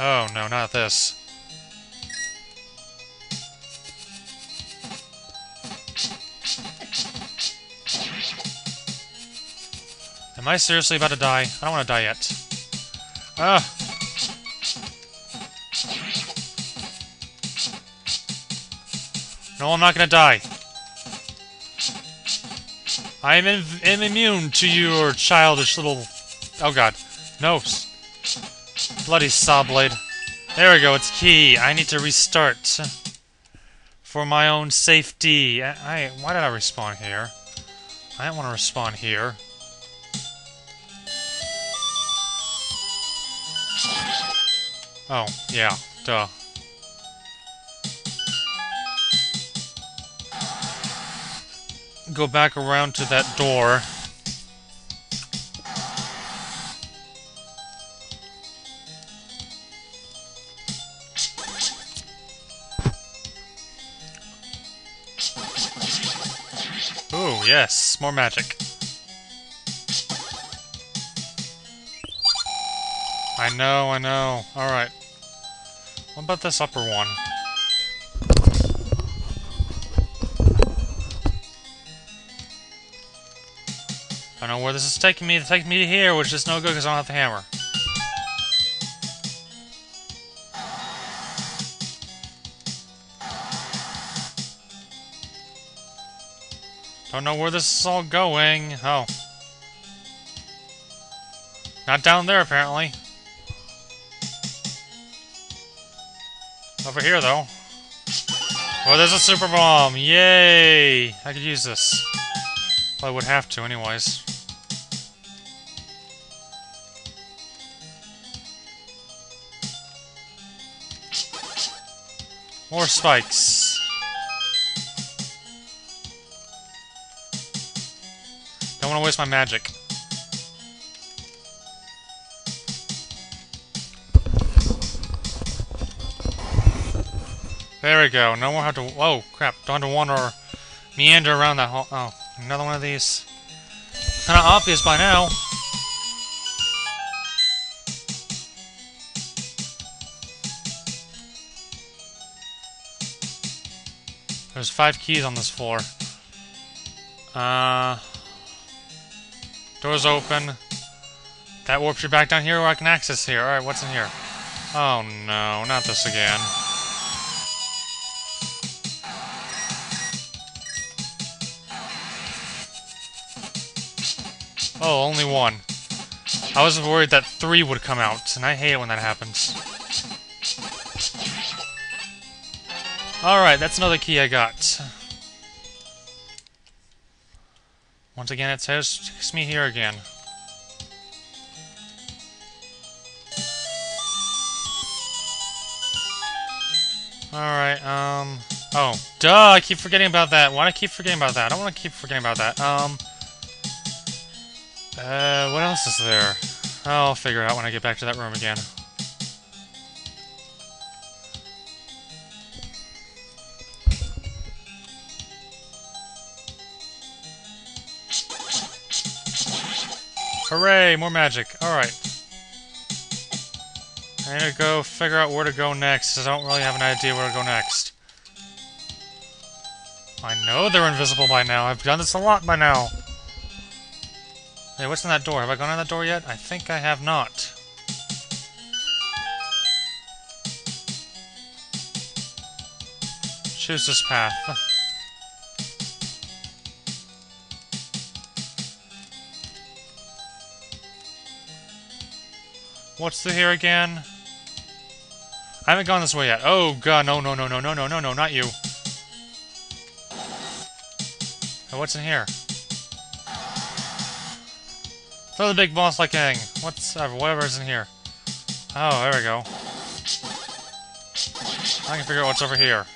Oh no, not this. Am I seriously about to die? I don't want to die yet. Ah! No, I'm not gonna die. I am, am immune to your childish little... Oh god. No. Bloody saw blade. There we go, it's key. I need to restart. For my own safety. I, I Why did I respawn here? I don't want to respawn here. Oh, yeah, duh. Go back around to that door. Yes, more magic. I know, I know. Alright. What about this upper one? I don't know where this is taking me. It's taking me to here, which is no good because I don't have the hammer. Don't know where this is all going. Oh. Not down there, apparently. Over here, though. Oh, there's a super bomb! Yay! I could use this. Well, I would have to, anyways. More spikes. I don't want to waste my magic. There we go. No more have to... Whoa, crap. Don't have to wander meander around that hole. Oh, another one of these. Kinda obvious by now. There's five keys on this floor. Uh... Doors open. That warps you back down here where I can access here. Alright, what's in here? Oh no, not this again. Oh, only one. I was worried that three would come out, and I hate it when that happens. Alright, that's another key I got. Once again, it says, takes me here again. Alright, um... Oh, duh, I keep forgetting about that. Why do I keep forgetting about that? I don't want to keep forgetting about that. Um... Uh, what else is there? I'll figure it out when I get back to that room again. Hooray! More magic. Alright. I need to go figure out where to go next, I don't really have an idea where to go next. I know they're invisible by now. I've done this a lot by now. Hey, what's in that door? Have I gone in that door yet? I think I have not. Choose this path. What's the here again? I haven't gone this way yet. Oh god, no, no, no, no, no, no, no, no, not you. What's in here? Throw the big boss like thing. What's whatever's in here. Oh, there we go. I can figure out what's over here.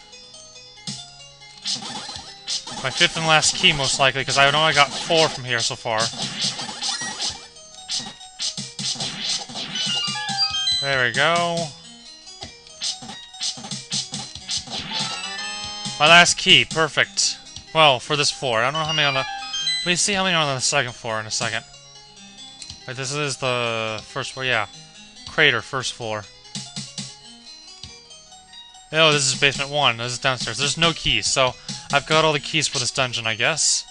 My fifth and last key, most likely, because I know I got four from here so far. There we go. My last key, perfect. Well, for this floor. I don't know how many on the... Let me see how many on the second floor in a second. Wait, this is the first floor, yeah. Crater, first floor. Oh, this is basement one. This is downstairs. There's no keys, so I've got all the keys for this dungeon, I guess.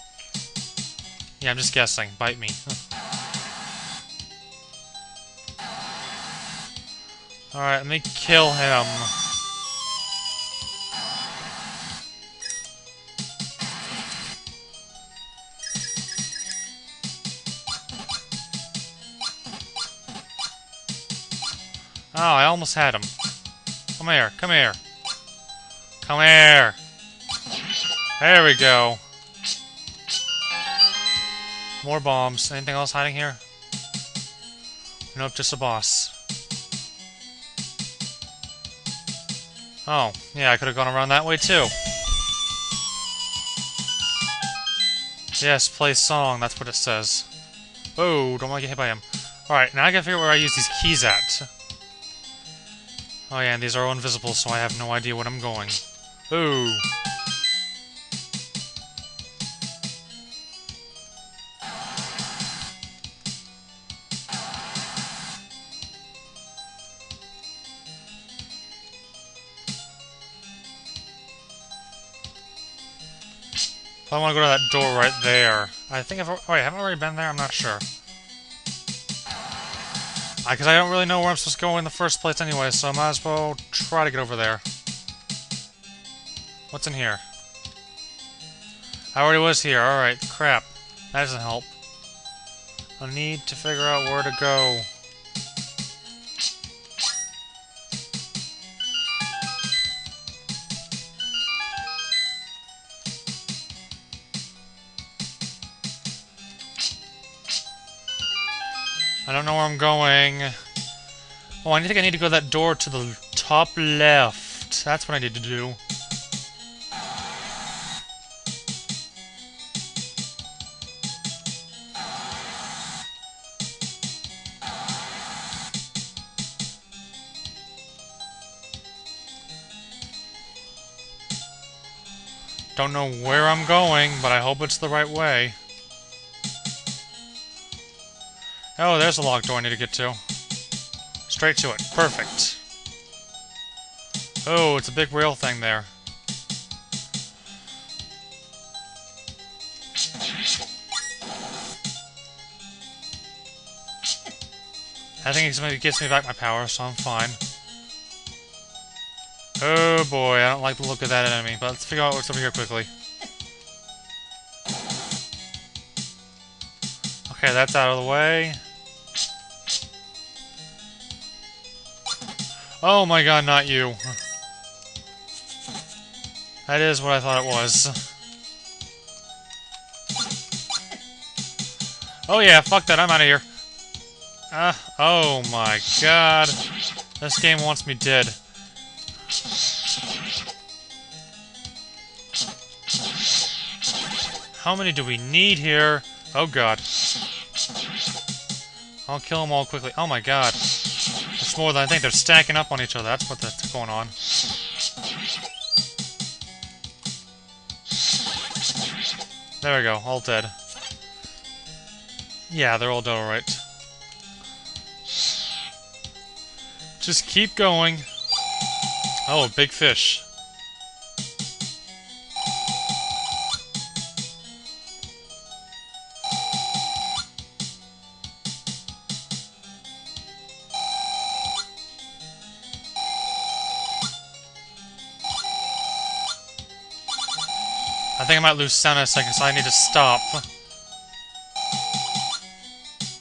Yeah, I'm just guessing. Bite me. Alright, let me kill him. Oh, I almost had him. Come here, come here. Come here! There we go. More bombs. Anything else hiding here? Nope, just a boss. Oh, yeah, I could have gone around that way too. Yes, play song, that's what it says. Oh, don't want to get hit by him. Alright, now I gotta figure out where I use these keys at. Oh yeah, and these are all invisible, so I have no idea what I'm going. Ooh. I want to go to that door right there. I think I've... Oh, wait, haven't I already been there? I'm not sure. Because I, I don't really know where I'm supposed to go in the first place anyway, so I might as well try to get over there. What's in here? I already was here. Alright, crap. That doesn't help. I need to figure out where to go. I don't know where I'm going. Oh, I think I need to go that door to the top left. That's what I need to do. Don't know where I'm going, but I hope it's the right way. Oh, there's a locked door I need to get to. Straight to it. Perfect. Oh, it's a big rail thing there. I think it gives me back my power, so I'm fine. Oh boy, I don't like the look of that enemy, but let's figure out what's over here quickly. Okay, that's out of the way. Oh my god, not you. That is what I thought it was. Oh yeah, fuck that, I'm out of here. Uh, oh my god. This game wants me dead. How many do we need here? Oh god. I'll kill them all quickly. Oh my god more than I think. They're stacking up on each other. That's what that's going on. There we go. All dead. Yeah, they're all dead alright. Just keep going. Oh, big fish. Think I might lose sound in a second, so I need to stop.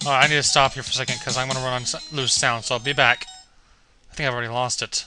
Oh, I need to stop here for a second, because I'm going to run on lose sound, so I'll be back. I think I've already lost it.